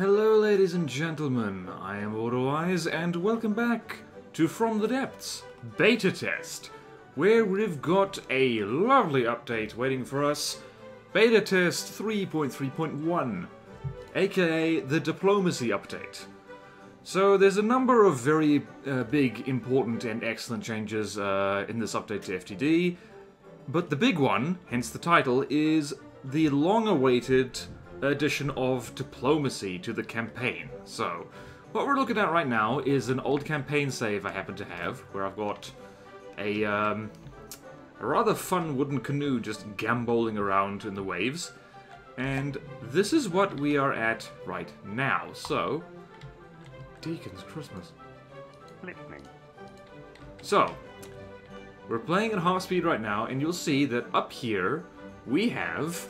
Hello, ladies and gentlemen. I am BorderWise, and welcome back to From the Depths beta test, where we've got a lovely update waiting for us. Beta test 3.3.1, aka the diplomacy update. So there's a number of very uh, big, important, and excellent changes uh, in this update to FTD, but the big one, hence the title, is the long-awaited addition of diplomacy to the campaign. So, what we're looking at right now is an old campaign save I happen to have, where I've got a, um, a rather fun wooden canoe just gamboling around in the waves. And this is what we are at right now. So, Deacon's Christmas. Listening. So, we're playing at half speed right now, and you'll see that up here we have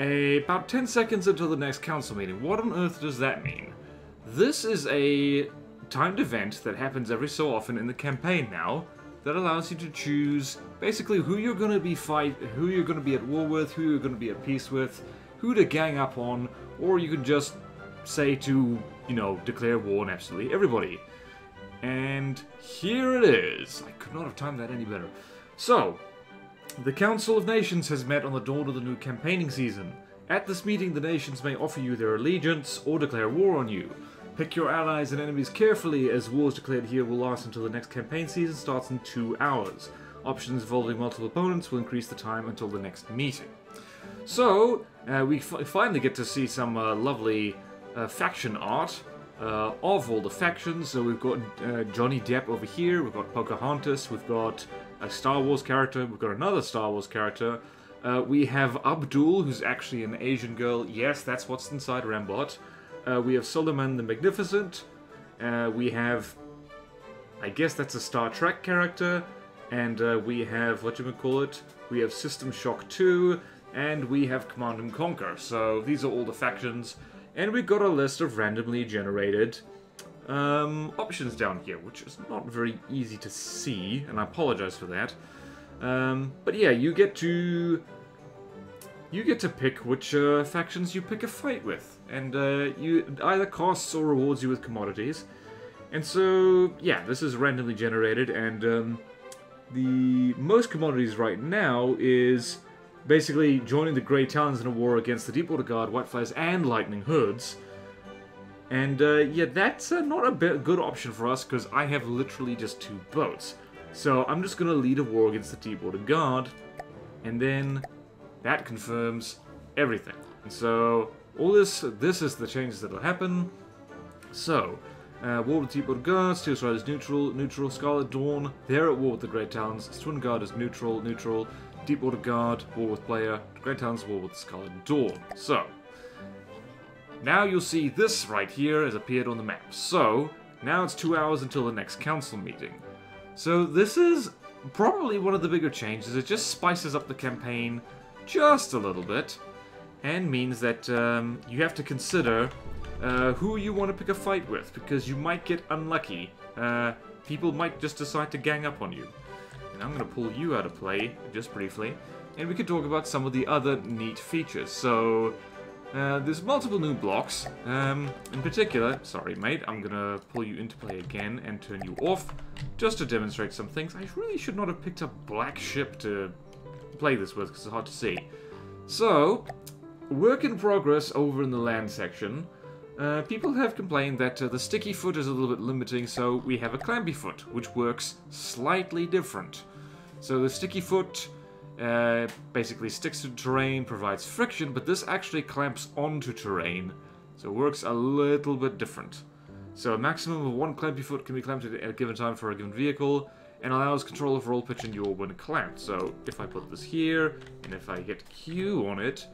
a, about 10 seconds until the next council meeting. What on earth does that mean? This is a timed event that happens every so often in the campaign now that allows you to choose basically who you're going to be fight, who you're going to be at war with, who you're going to be at peace with, who to gang up on, or you can just say to, you know, declare war on absolutely everybody. And here it is. I could not have timed that any better. So, the Council of Nations has met on the dawn of the new campaigning season. At this meeting, the nations may offer you their allegiance or declare war on you. Pick your allies and enemies carefully, as wars declared here will last until the next campaign season starts in two hours. Options involving multiple opponents will increase the time until the next meeting. So, uh, we finally get to see some uh, lovely uh, faction art uh, of all the factions. So we've got uh, Johnny Depp over here, we've got Pocahontas, we've got a Star Wars character, we've got another Star Wars character. Uh, we have Abdul, who's actually an Asian girl. Yes, that's what's inside Rambot. Uh, we have Solomon the Magnificent. Uh, we have, I guess that's a Star Trek character. And uh, we have, what you would call it? We have System Shock 2, and we have Command and Conquer. So these are all the factions. And we've got a list of randomly generated um, options down here, which is not very easy to see, and I apologize for that. Um, but yeah, you get to you get to pick which uh, factions you pick a fight with, and uh, you either costs or rewards you with commodities. And so yeah, this is randomly generated, and um, the most commodities right now is basically joining the Grey Talons in a war against the Deepwater Guard, Whitefires, and Lightning Hoods. And uh, yeah, that's uh, not a good option for us because I have literally just two boats. So I'm just going to lead a war against the Deepwater Guard, and then that confirms everything. And so all this, this is the changes that will happen. So, uh, War with Deepwater Guard, Steel Stride is neutral, neutral, Scarlet Dawn, they're at war with the Grey Talons, Twin Guard is neutral, neutral, Deepwater Guard, war with player, Grey Talons, war with Scarlet Dawn. So, now you'll see this right here has appeared on the map. So, now it's two hours until the next council meeting. So this is probably one of the bigger changes. It just spices up the campaign just a little bit, and means that um, you have to consider uh, who you want to pick a fight with, because you might get unlucky. Uh, people might just decide to gang up on you. And I'm going to pull you out of play, just briefly, and we can talk about some of the other neat features. So, uh, there's multiple new blocks. Um, in particular, sorry mate, I'm gonna pull you into play again and turn you off, just to demonstrate some things. I really should not have picked up Black Ship to play this with, because it's hard to see. So, work in progress over in the land section. Uh, people have complained that uh, the sticky foot is a little bit limiting, so we have a clampy foot, which works slightly different. So the sticky foot uh, basically sticks to terrain, provides friction, but this actually clamps onto terrain, so it works a little bit different. So a maximum of one clampy foot can be clamped at a given time for a given vehicle, and allows control of roll pitch and yaw when clamped. So if I put this here, and if I hit Q on it,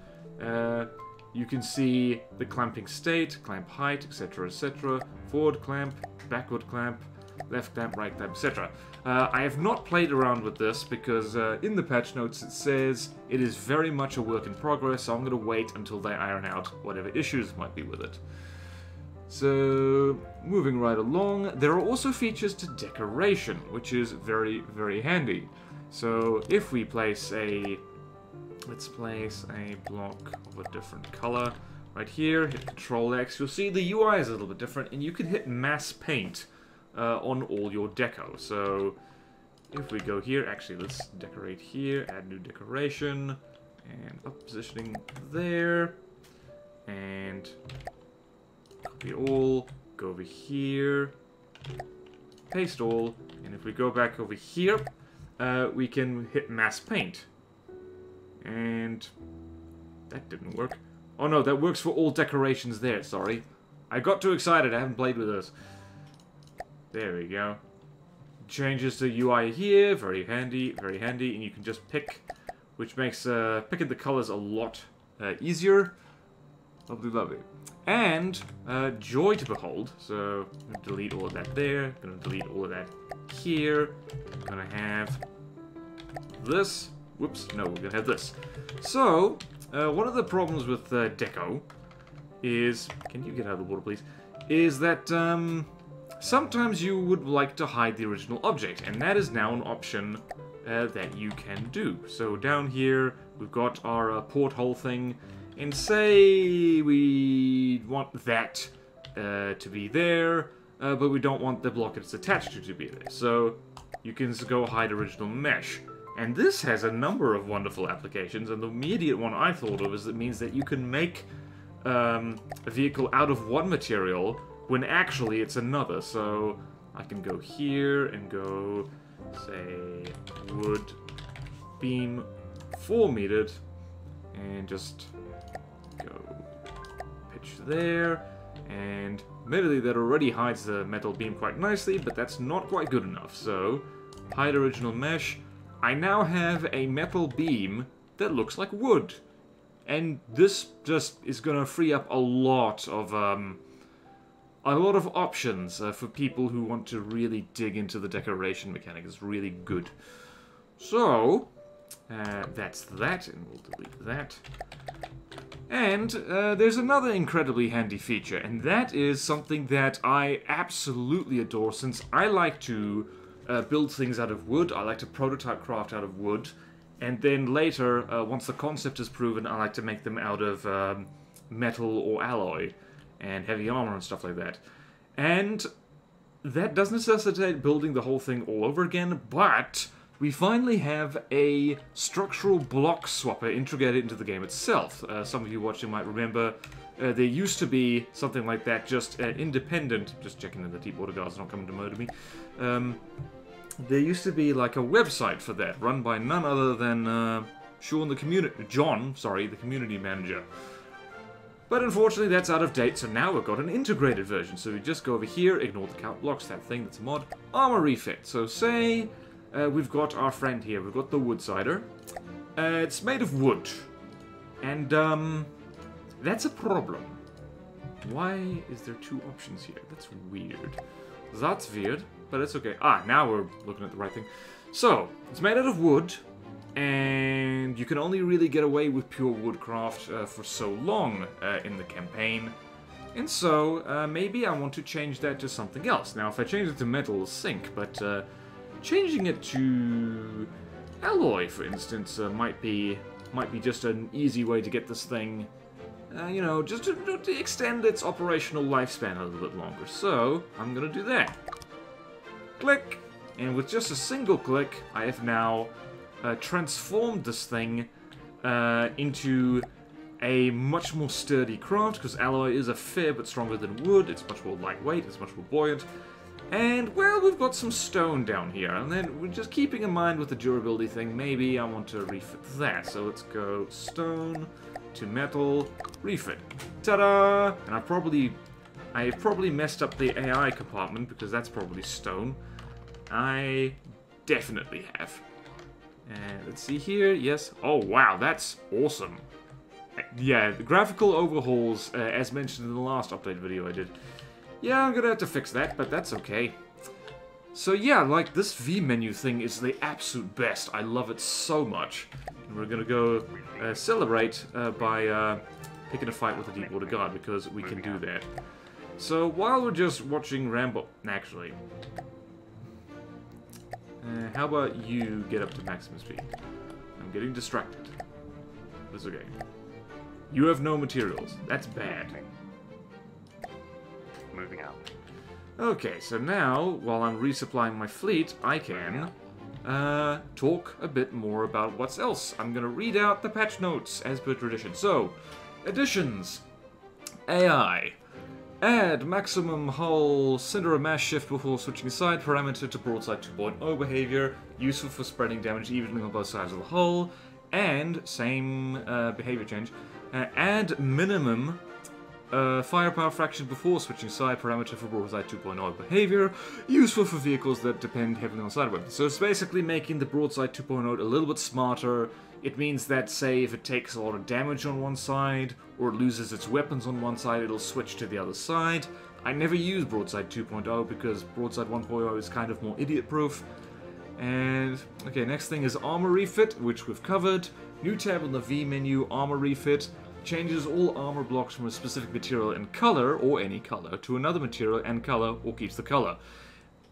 uh, you can see the clamping state, clamp height, etc, etc, forward clamp, backward clamp, left clamp, right clamp, etc. Uh, I have not played around with this because uh, in the patch notes it says it is very much a work in progress, so I'm going to wait until they iron out whatever issues might be with it. So, moving right along, there are also features to decoration, which is very, very handy. So, if we place a... Let's place a block of a different color. right here, hit Control X, you'll see the UI is a little bit different, and you can hit Mass Paint uh, on all your deco. So if we go here, actually let's decorate here, add new decoration, and up positioning there, and copy all, go over here, paste all, and if we go back over here, uh, we can hit mass paint. And that didn't work. Oh no, that works for all decorations there, sorry. I got too excited, I haven't played with this. There we go. Changes the UI here, very handy, very handy, and you can just pick, which makes uh, picking the colors a lot uh, easier. Lovely, lovely. And uh, joy to behold. So delete all of that there. Gonna delete all of that here. Gonna have this. Whoops, no, we're gonna have this. So, uh, one of the problems with uh, Deco is... Can you get out of the water, please? Is that um, sometimes you would like to hide the original object, and that is now an option uh, that you can do. So down here, we've got our uh, porthole thing, and say we want that uh, to be there, uh, but we don't want the block it's attached to to be there. So you can go hide original mesh. And this has a number of wonderful applications, and the immediate one I thought of is it means that you can make um, a vehicle out of one material when actually it's another. So I can go here and go, say, wood beam 4 metered, and just go pitch there, and admittedly that already hides the metal beam quite nicely, but that's not quite good enough, so hide original mesh. I now have a metal beam that looks like wood. And this just is going to free up a lot of, um, a lot of options uh, for people who want to really dig into the decoration mechanic. It's really good. So, uh, that's that, and we'll delete that. And uh, there's another incredibly handy feature, and that is something that I absolutely adore since I like to uh, build things out of wood, I like to prototype craft out of wood, and then later, uh, once the concept is proven, I like to make them out of um, metal or alloy, and heavy armor and stuff like that. And that does necessitate building the whole thing all over again, but we finally have a structural block swapper integrated into the game itself. Uh, some of you watching might remember uh, there used to be something like that, just uh, independent. Just checking that the Deepwater Guards not coming to murder me. Um, there used to be like a website for that, run by none other than uh, Sean, the community, John, sorry, the community manager. But unfortunately, that's out of date, so now we've got an integrated version. So we just go over here, ignore the count blocks, that thing that's a mod, armor refit. So say uh, we've got our friend here, we've got the Woodsider. Uh, it's made of wood. And, um, that's a problem. Why is there two options here? That's weird. That's weird, but it's okay. Ah, now we're looking at the right thing. So, it's made out of wood, and you can only really get away with pure woodcraft uh, for so long uh, in the campaign. And so, uh, maybe I want to change that to something else. Now, if I change it to metal, sink, but uh, changing it to alloy, for instance, uh, might be might be just an easy way to get this thing uh, you know, just to, to, extend its operational lifespan a little bit longer. So, I'm gonna do that. Click! And with just a single click, I have now uh, transformed this thing uh, into a much more sturdy craft, because alloy is a fair bit stronger than wood, it's much more lightweight, it's much more buoyant. And, well, we've got some stone down here, and then we're just keeping in mind with the durability thing, maybe I want to refit that. So let's go stone, to metal, refit. Ta-da! And I probably, I probably messed up the AI compartment because that's probably stone. I definitely have. And let's see here. Yes. Oh wow, that's awesome. Yeah, the graphical overhauls, uh, as mentioned in the last update video I did. Yeah, I'm gonna have to fix that, but that's okay. So yeah, like, this V-menu thing is the absolute best. I love it so much. And we're gonna go uh, celebrate uh, by uh, picking a fight with the Deepwater Guard, because we can do that. So while we're just watching Rambo... Actually... Uh, how about you get up to maximum speed? I'm getting distracted. That's okay. You have no materials. That's bad. Moving out. Okay, so now, while I'm resupplying my fleet, I can uh, talk a bit more about what's else. I'm gonna read out the patch notes as per tradition. So, additions. AI. Add maximum hull center of mass shift before switching side parameter to broadside 2.0 behavior, useful for spreading damage evenly on both sides of the hull, and same uh, behavior change. Uh, add minimum uh, firepower fraction before switching side parameter for broadside 2.0 behavior, useful for vehicles that depend heavily on side weapons. So it's basically making the broadside 2.0 a little bit smarter. It means that, say, if it takes a lot of damage on one side, or it loses its weapons on one side, it'll switch to the other side. I never use broadside 2.0 because broadside 1.0 is kind of more idiot-proof. And, okay, next thing is armor refit, which we've covered. New tab on the V menu, armor refit changes all armor blocks from a specific material and color, or any color, to another material and color, or keeps the color.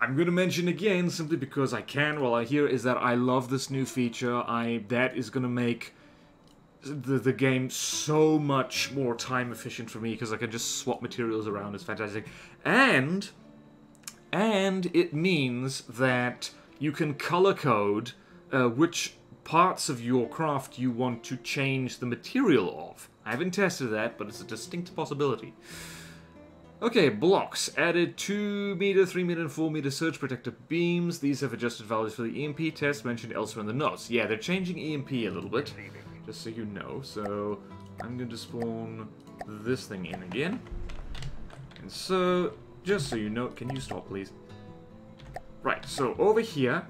I'm going to mention again, simply because I can while I hear, is that I love this new feature. I That is going to make the, the game so much more time efficient for me, because I can just swap materials around. It's fantastic. And, and it means that you can color code uh, which parts of your craft you want to change the material of. I haven't tested that, but it's a distinct possibility. Okay, blocks. Added 2 meter, 3 meter, and 4 meter surge protector beams. These have adjusted values for the EMP test mentioned elsewhere in the notes. Yeah, they're changing EMP a little bit, just so you know. So, I'm going to spawn this thing in again. And so, just so you know, can you stop, please? Right, so over here,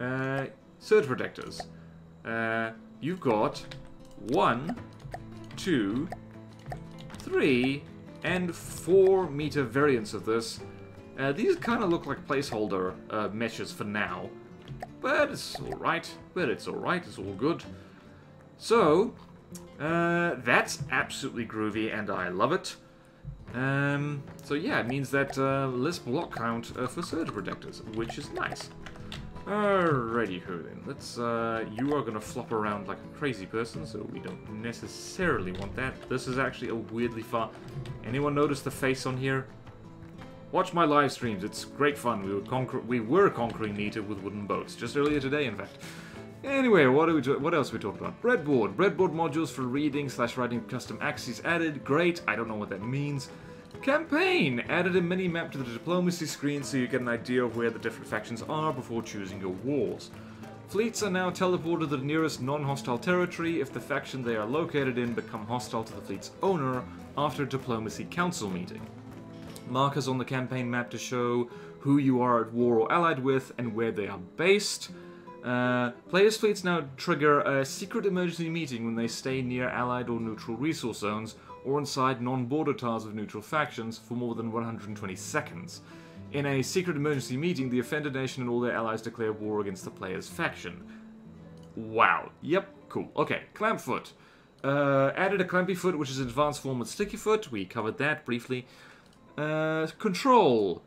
uh, surge protectors. Uh, you've got one, two, three, and four meter variants of this. Uh, these kind of look like placeholder uh, meshes for now, but it's alright. But it's alright, it's all good. So, uh, that's absolutely groovy and I love it. Um, so yeah, it means that uh, less block count uh, for surge protectors, which is nice. Alrighty ho then. Let's, uh, you are gonna flop around like a crazy person, so we don't necessarily want that. This is actually a weirdly far... Anyone notice the face on here? Watch my live streams, it's great fun. We were, conquer we were conquering Nita with wooden boats, just earlier today, in fact. Anyway, what, what else we talking about? Breadboard. Breadboard modules for reading slash writing custom axes added. Great, I don't know what that means. Campaign! Added a mini-map to the diplomacy screen so you get an idea of where the different factions are before choosing your wars. Fleets are now teleported to the nearest non-hostile territory if the faction they are located in become hostile to the fleet's owner after a diplomacy council meeting. Markers on the campaign map to show who you are at war or allied with and where they are based. Uh, players' fleets now trigger a secret emergency meeting when they stay near allied or neutral resource zones or inside non-border tiles of neutral factions for more than 120 seconds. In a secret emergency meeting, the offended nation and all their allies declare war against the player's faction. Wow. Yep, cool. Okay, Clampfoot. Uh, added a Clampy Foot, which is an advanced form of Sticky Foot. We covered that briefly. Uh, control.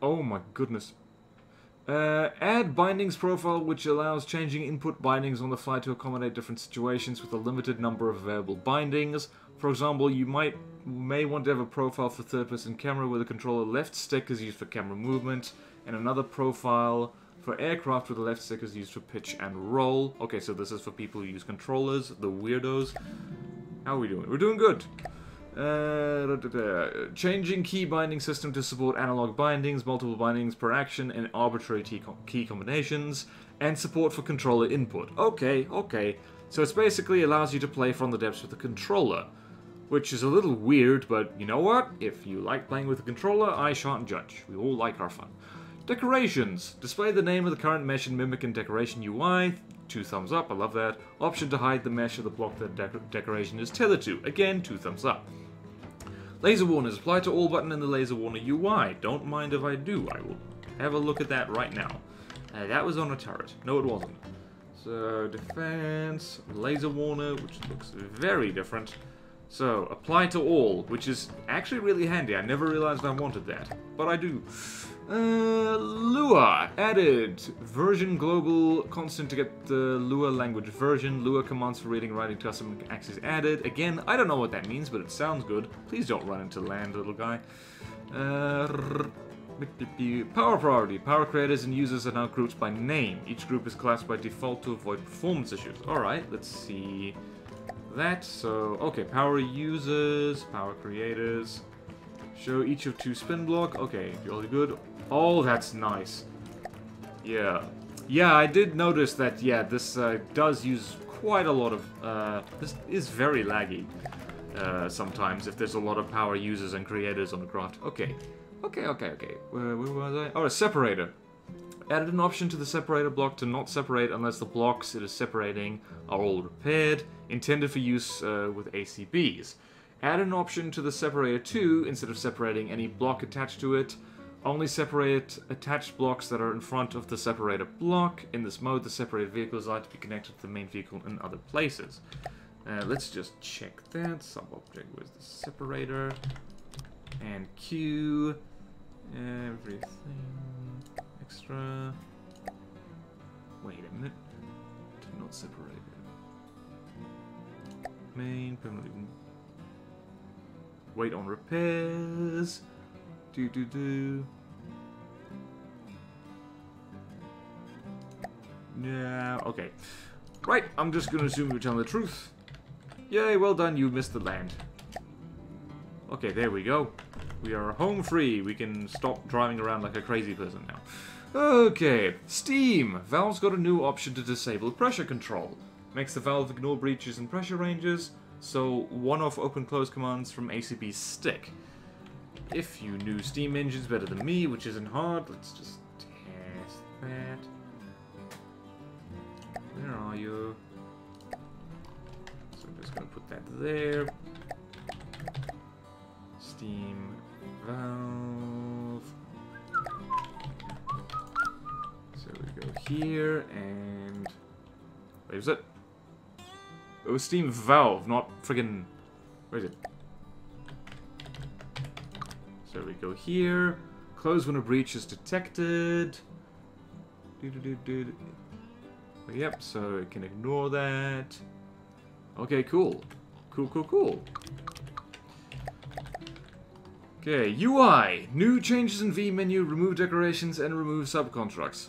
Oh my goodness. Uh, add bindings profile, which allows changing input bindings on the fly to accommodate different situations with a limited number of available bindings. For example, you might may want to have a profile for third-person camera where the controller left stick is used for camera movement, and another profile for aircraft where the left stick is used for pitch and roll. Okay, so this is for people who use controllers, the weirdos. How are we doing? We're doing good. Uh. Changing key binding system to support analog bindings, multiple bindings per action, and arbitrary key combinations, and support for controller input. Okay, okay. So it basically allows you to play from the depths with the controller which is a little weird, but you know what? If you like playing with a controller, I shan't judge. We all like our fun. Decorations. Display the name of the current mesh and mimic in decoration UI. Two thumbs up, I love that. Option to hide the mesh of the block that de decoration is tethered to. Again, two thumbs up. Laser warners. Apply to all button in the laser warner UI. Don't mind if I do. I will have a look at that right now. Uh, that was on a turret. No, it wasn't. So, defense, laser warner, which looks very different. So, apply to all, which is actually really handy. I never realized I wanted that, but I do. Uh, Lua added version global constant to get the Lua language version. Lua commands for reading, writing, custom axes added. Again, I don't know what that means, but it sounds good. Please don't run into land, little guy. Uh, power priority. Power creators and users are now grouped by name. Each group is classed by default to avoid performance issues. Alright, let's see that. So, okay, power users, power creators. Show each of two spin block. Okay, jolly good. Oh, that's nice. Yeah. Yeah, I did notice that, yeah, this uh, does use quite a lot of... Uh, this is very laggy uh, sometimes if there's a lot of power users and creators on the craft. Okay. Okay, okay, okay. Where, where was I? Oh, a separator. Added an option to the separator block to not separate unless the blocks it is separating are all repaired, intended for use uh, with ACBs. Add an option to the separator 2, instead of separating any block attached to it, only separate attached blocks that are in front of the separator block. In this mode, the separated vehicles are to be connected to the main vehicle in other places. Uh, let's just check that. Sub-object, where's the separator? And Q. Everything. Extra. Wait a minute. Did not separate it. Main, permanently. Wait on repairs. Do do do. Yeah, okay. Right, I'm just gonna assume you're telling the truth. Yay, well done, you missed the land. Okay, there we go. We are home free. We can stop driving around like a crazy person now. Okay, Steam. Valve's got a new option to disable pressure control. Makes the valve ignore breaches and pressure ranges, so one-off open-close commands from ACB stick. If you knew Steam engines better than me, which isn't hard, let's just test that. Where are you? So I'm just gonna put that there. Steam valve. So we go here and wait, it? It was Steam valve, not friggin' where is it? So we go here. Close when a breach is detected. Yep, so it can ignore that. Okay, cool. Cool, cool, cool. Okay, UI. New changes in V menu, remove decorations and remove subconstructs.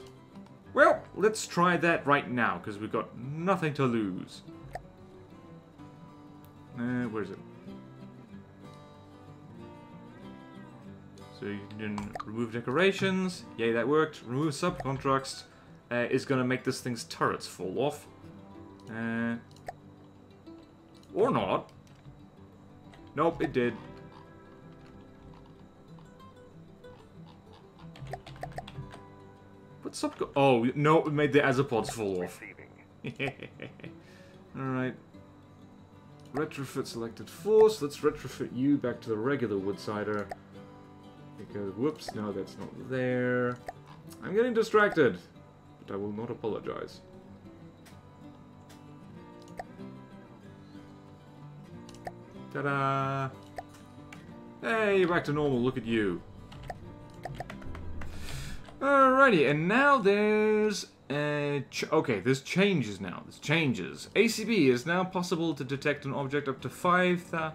Well, let's try that right now, because we've got nothing to lose. Uh, where is it? So you can remove decorations. Yay, that worked. Remove subconstructs uh, is going to make this thing's turrets fall off. Uh, or not. Nope, it did. What's up? Oh, no, it made the azapods fall off. Alright. Retrofit selected force. Let's retrofit you back to the regular Woodsider. Because, whoops, no, that's not there. I'm getting distracted. But I will not apologize. Ta-da! Hey, you're back to normal. Look at you. Alrighty, and now there's... Uh, okay, there's changes now. There's changes. ACB is now possible to detect an object up to 5,000...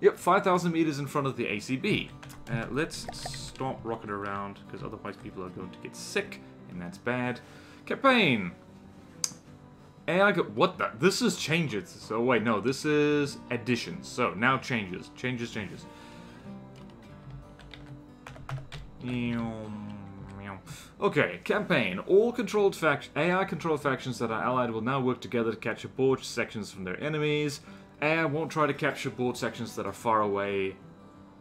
Yep, 5,000 meters in front of the ACB. Uh, let's stop rocking around, because otherwise people are going to get sick, and that's bad. Campaign! AI go- what the? This is changes. So wait, no, this is additions. So now changes. Changes, changes. Okay, campaign. All controlled fact AI-controlled factions that are allied will now work together to capture board sections from their enemies. AI won't try to capture board sections that are far away,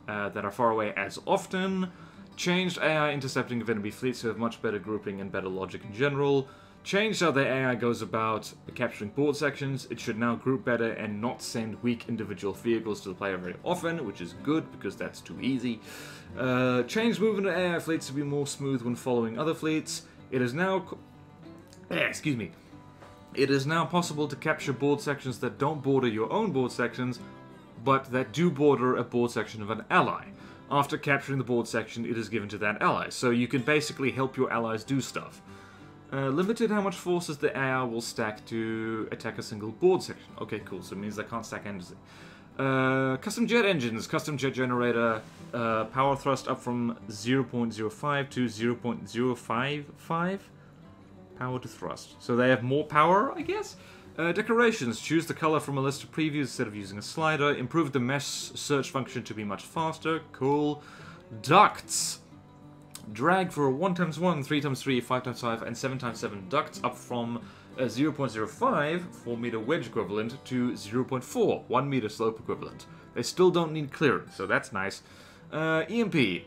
uh, that are far away as often. Changed AI intercepting of enemy fleets to have much better grouping and better logic in general. Changed how the AI goes about capturing board sections. It should now group better and not send weak individual vehicles to the player very often, which is good because that's too easy. Uh, changed movement of AI fleets to be more smooth when following other fleets. It is now... Eh, excuse me. It is now possible to capture board sections that don't border your own board sections but that do border a board section of an ally. After capturing the board section, it is given to that ally, so you can basically help your allies do stuff. Uh, limited how much forces the AI will stack to attack a single board section. Okay, cool, so it means they can't stack anything. Uh, custom jet engines, custom jet generator, uh, power thrust up from 0.05 to 0.055 power to thrust. So they have more power, I guess? Uh, decorations, choose the color from a list of previews instead of using a slider. Improve the mesh search function to be much faster. Cool. Ducts. Drag for a 1x1, 3x3, 5x5, and 7x7 ducts up from uh, 0.05, 4 meter wedge equivalent, to 0.4, 1 meter slope equivalent. They still don't need clearance, so that's nice. Uh, EMP.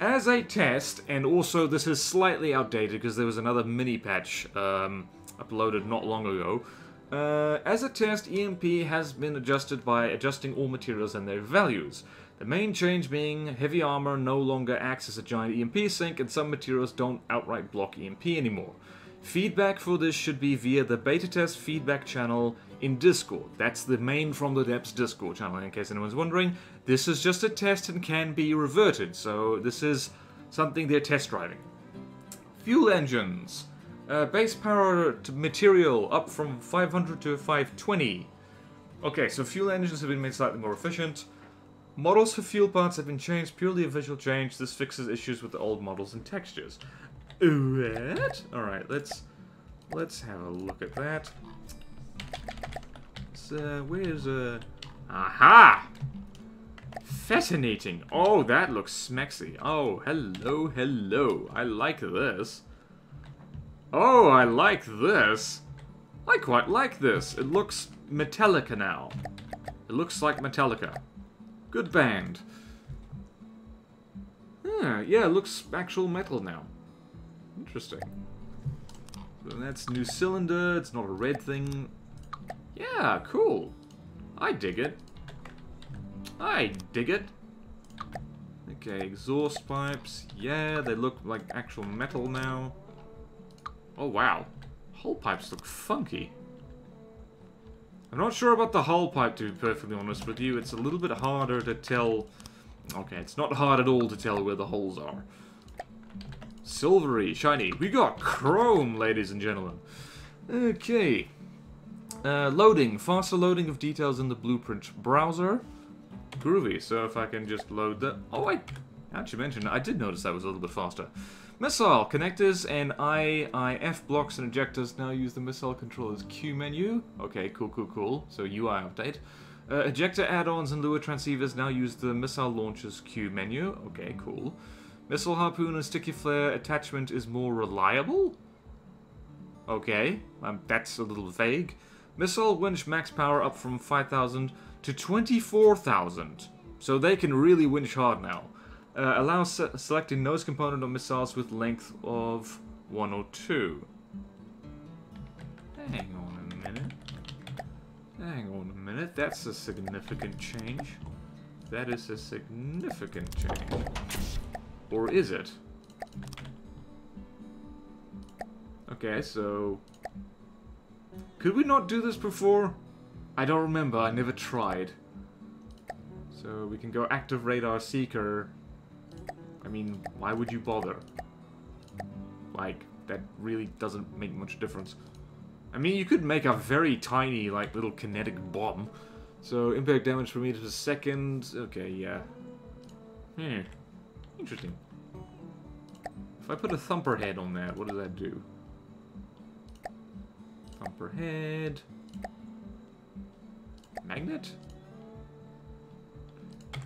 As a test, and also this is slightly outdated because there was another mini patch um, uploaded not long ago. Uh, as a test, EMP has been adjusted by adjusting all materials and their values. The main change being heavy armor no longer acts as a giant EMP sink and some materials don't outright block EMP anymore. Feedback for this should be via the beta test feedback channel in Discord. That's the main From the Depths Discord channel, in case anyone's wondering. This is just a test and can be reverted, so this is something they're test driving. Fuel engines. Uh, base power to material up from 500 to 520. Okay, so fuel engines have been made slightly more efficient. Models for fuel parts have been changed, purely a visual change. This fixes issues with the old models and textures. What? Alright, let's let's have a look at that. So, uh, where's uh Aha! Fascinating. Oh, that looks smexy. Oh, hello, hello. I like this. Oh, I like this. I quite like this. It looks Metallica now. It looks like Metallica. Good band. Yeah, yeah, it looks actual metal now. Interesting. So that's new cylinder. It's not a red thing. Yeah, cool. I dig it. I dig it. Okay, exhaust pipes. Yeah, they look like actual metal now. Oh, wow. Hull pipes look funky. I'm not sure about the hull pipe, to be perfectly honest with you. It's a little bit harder to tell... Okay, it's not hard at all to tell where the holes are. Silvery, shiny. We got chrome, ladies and gentlemen. Okay. Uh, loading. Faster loading of details in the blueprint browser. Groovy. So if I can just load the... Oh, I actually mentioned I did notice that was a little bit faster. Missile connectors and IFF blocks and ejectors now use the missile controller's Q menu. Okay, cool, cool, cool. So UI update. Uh, ejector add-ons and lure transceivers now use the missile launcher's Q menu. Okay, cool. Missile harpoon and sticky flare attachment is more reliable? Okay, um, that's a little vague. Missile winch max power up from 5,000 to 24,000. So they can really winch hard now. Uh, se selecting nose component on missiles with length of 102. Hang on a minute. Hang on a minute. That's a significant change. That is a significant change. Or is it? Okay, so... Could we not do this before? I don't remember, I never tried. So we can go active radar seeker I mean, why would you bother? Like, that really doesn't make much difference. I mean, you could make a very tiny, like, little kinetic bomb. So, impact damage per meter per second. Okay, yeah. Hmm. Interesting. If I put a thumper head on that, what does that do? Thumper head. Magnet?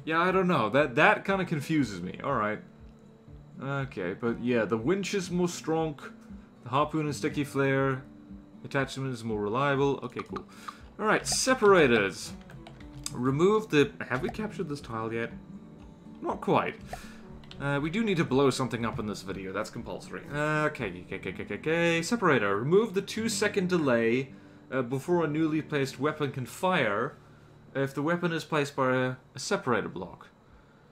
Yeah, I don't know. That that kind of confuses me. Alright. Okay, but yeah, the winch is more strong. The harpoon and sticky flare. Attachment is more reliable. Okay, cool. Alright, separators. Remove the... Have we captured this tile yet? Not quite. Uh, we do need to blow something up in this video. That's compulsory. Okay, okay, okay, okay, okay. Separator. Remove the two second delay uh, before a newly placed weapon can fire if the weapon is placed by a, a separator block.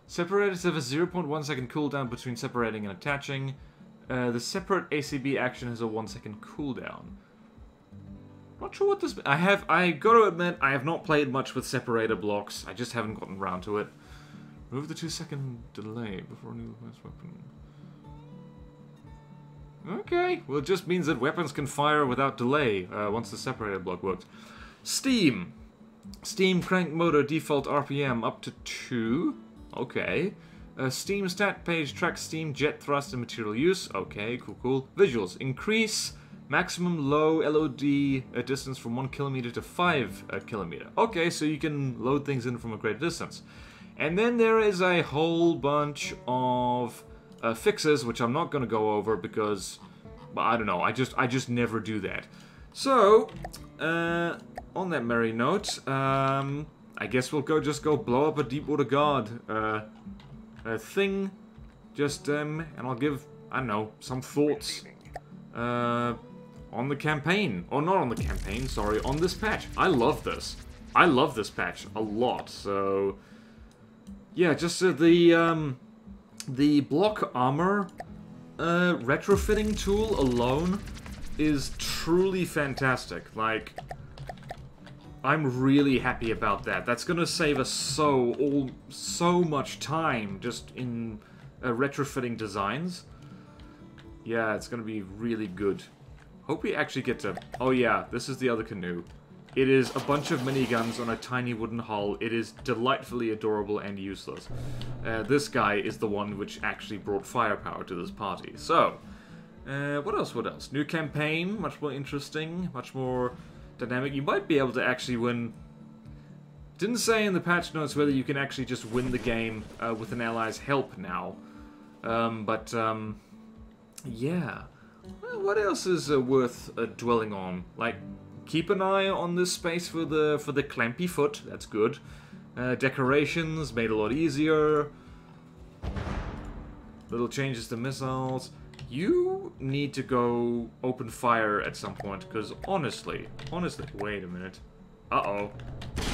Separators have a 0.1 second cooldown between separating and attaching. Uh, the separate ACB action has a 1 second cooldown. Not sure what this... I have... I got to admit, I have not played much with separator blocks. I just haven't gotten around to it. Remove the two second delay before new weapon. Okay, well it just means that weapons can fire without delay uh, once the separator block works. Steam. Steam crank motor default RPM up to 2. Okay. Uh, Steam stat page tracks Steam jet thrust and material use. Okay, cool, cool. Visuals. Increase maximum low LOD uh, distance from 1 kilometer to 5 uh, kilometer. Okay, so you can load things in from a great distance. And then there is a whole bunch of uh, fixes, which I'm not going to go over because, I don't know, I just I just never do that. So, uh, on that merry note, um, I guess we'll go just go blow up a Deepwater Guard uh, a thing, just, um, and I'll give, I don't know, some thoughts uh, on the campaign. Or not on the campaign, sorry, on this patch. I love this. I love this patch a lot, so... Yeah, just uh, the, um, the block armor uh, retrofitting tool alone is truly fantastic. Like, I'm really happy about that. That's gonna save us so all so much time just in uh, retrofitting designs. Yeah, it's gonna be really good. Hope we actually get to... Oh yeah, this is the other canoe. It is a bunch of miniguns on a tiny wooden hull. It is delightfully adorable and useless. Uh, this guy is the one which actually brought firepower to this party. So, uh, what else, what else? New campaign, much more interesting, much more dynamic. You might be able to actually win... Didn't say in the patch notes whether you can actually just win the game uh, with an ally's help now. Um, but, um, yeah. What else is uh, worth uh, dwelling on? Like, keep an eye on this space for the for the clampy foot. That's good. Uh, decorations made a lot easier. Little changes to missiles. You need to go open fire at some point, because honestly, honestly, wait a minute. Uh-oh.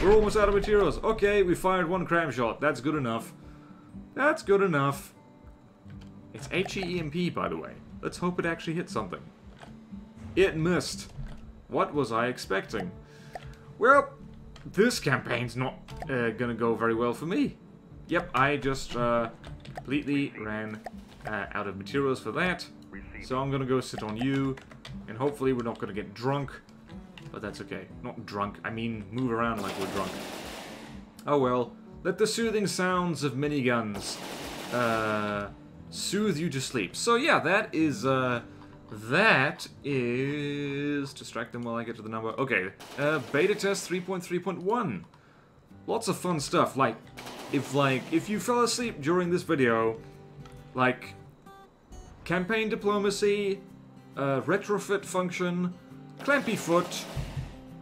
We're almost out of materials. Okay, we fired one cram shot. That's good enough. That's good enough. It's H-E-E-M-P, by the way. Let's hope it actually hit something. It missed. What was I expecting? Well, this campaign's not uh, gonna go very well for me. Yep, I just uh, completely ran uh, out of materials for that. So I'm gonna go sit on you, and hopefully we're not gonna get drunk. But that's okay. Not drunk, I mean move around like we're drunk. Oh well. Let the soothing sounds of miniguns uh, soothe you to sleep. So yeah, that is, uh, that is... Distract them while I get to the number. Okay, uh, beta test 3.3.1. Lots of fun stuff, like, if, like, if you fell asleep during this video, like, campaign diplomacy, uh, retrofit function, clampy foot,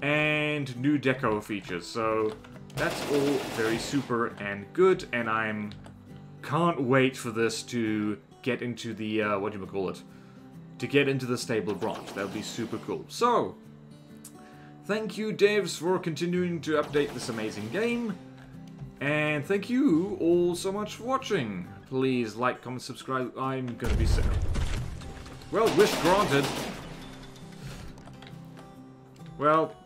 and new deco features. So that's all very super and good, and I'm can't wait for this to get into the uh, what do you call it? To get into the stable branch. That would be super cool. So, thank you, devs, for continuing to update this amazing game. And thank you all so much for watching. Please like, comment, subscribe. I'm gonna be sick. Well, wish granted. Well,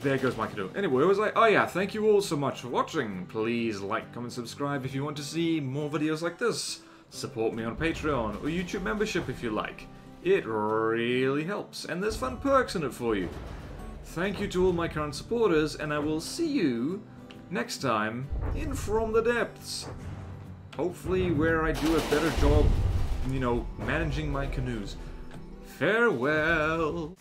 there goes my canoe. Anyway, I was like, oh yeah, thank you all so much for watching. Please like, comment, subscribe if you want to see more videos like this. Support me on Patreon or YouTube membership if you like. It really helps, and there's fun perks in it for you. Thank you to all my current supporters, and I will see you next time in From the Depths. Hopefully where I do a better job, you know, managing my canoes. Farewell!